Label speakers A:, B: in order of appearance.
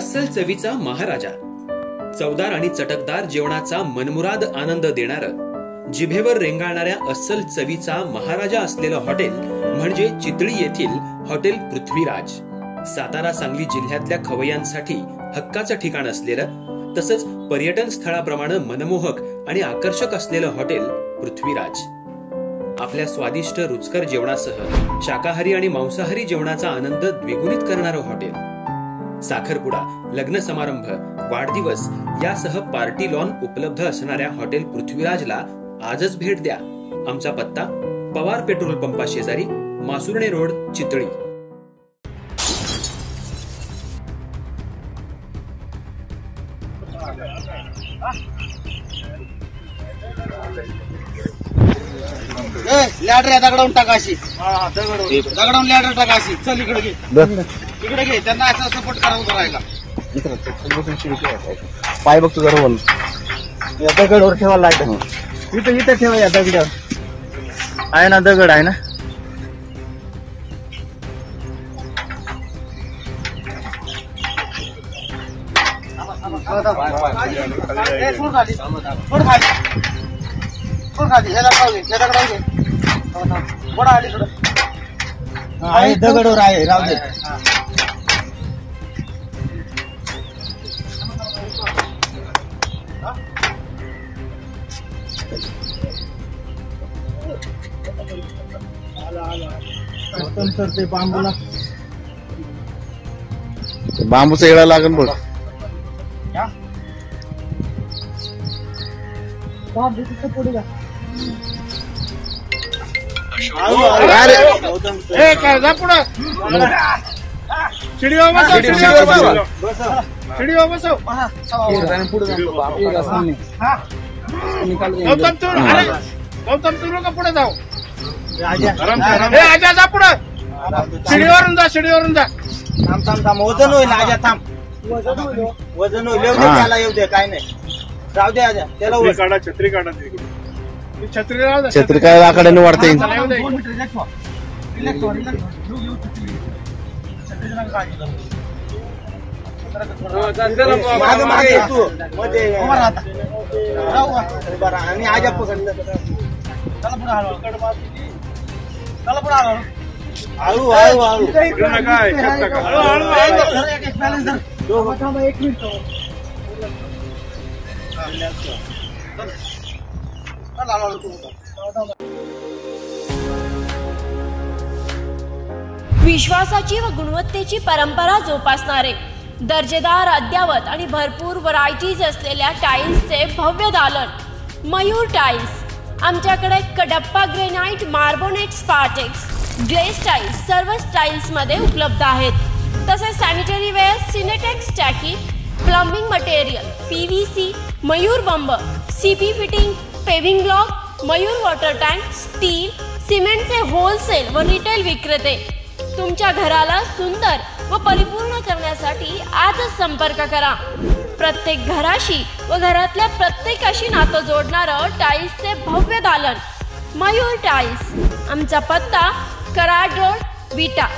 A: अस्सल चवीचा महाराजा. चवदार आणि चटकदार जेवणाचा मनमुराद आनंद देणार जिभेवर रेंगाळणाऱ्या अस्सल चवीचा महाराजा असलेलं हॉटेल म्हणजे चितळी येथील हॉटेल पृथ्वीराज. सातारा सांगली जिल्ह्यातल्या खवय्यांसाठी हक्काचं ठिकाण असलेलं तसंच पर्यटन स्थळाप्रमाणे मनमोहक आणि आकर्षक असलेलं हॉटेल पृथ्वीराज. आपल्या स्वादिष्ट रुचकर जेवणासह शाकाहारी आणि मांसाहारी जेवणाचा आनंद द्विगुणित करणारं हॉटेल. साखरपुडा लग्न समारंभ वाढदिवस यासह पार्टी लॉन उपलब्ध असणाऱ्या हॉटेल पृथ्वीराजला आजच भेट द्या. आमचा पत्ता पवार पेट्रोल पंपा शेजारी मासुर्णे रोड चितळी.
B: लॅडर दगडावून टाका अशी. दगडावून लॅडर टाका अशी. चल इकडे घे. इकडे घे त्यांना असं सपोर्ट करा उभं राहायला.
C: पाय बघतो जरा बोल या दगडवर ठेवायला लागतं इथं इथं ठेवा या दगडावर. आहे ना दगड आहे ना?
B: सोड खाली सोड खाली सोड खाली घे घे आली इकडं
C: आहे दगडवर आहे राहू दे सर ते बांबूला. बांबूचा येळा लागेल बघ. अरे.
B: ए, काय जा पुढं. शिडीवर बसव शिडीवर बसव. शिडीवर बसव. गौतम अरे, पुढे जाऊ? ए आजा जा पुढं. शिडीवरून जा शिडीवरून जा.
C: थांब थांब थांब. वजन होईल आजा थांब. वजन होईल येऊ दे त्याला येऊ दे काय नाही. राहू दे आजा. त्याला
B: छत्री
C: वजन-
B: काढा छत्री काढा छत्री राहू.
D: छत्री काय आकड्याने वाढता? येईल
B: चला, येऊ दे.
C: मागं मागे ये तू. मध्ये. उभा राहा. आणि आजा पकडलं हळू, हळू, हळू.
E: विश्वासाची व गुणवत्तेची परंपरा जोपासणारे दर्जेदार अद्यावत आणि भरपूर व्हरायटीज असलेल्या टाईल्सचे भव्य दालन. मयूर टाईल्स आमच्याकडे कडप्पा ग्रेनाइट मार्बोनेट स्पार्टेक्स ग्ले स्टाईल सर्व स्टाईल्समध्ये उपलब्ध आहेत. तसेच sanitary ware Sintex टॅकी plumbing material P V C Mayur बंब C P fitting paving block Mayur water tank steel सिमेंटचे होलसेल व रिटेल विक्रेते. तुमच्या घराला सुंदर व परिपूर्ण करण्यासाठी आजच संपर्क करा. प्रत्येक घराशी व घरातल्या प्रत्येकाशी नातं जोडणारं टाईल्सचे भव्य दालन. मयूर टाईल्स आमचा पत्ता कराड रोड विटा.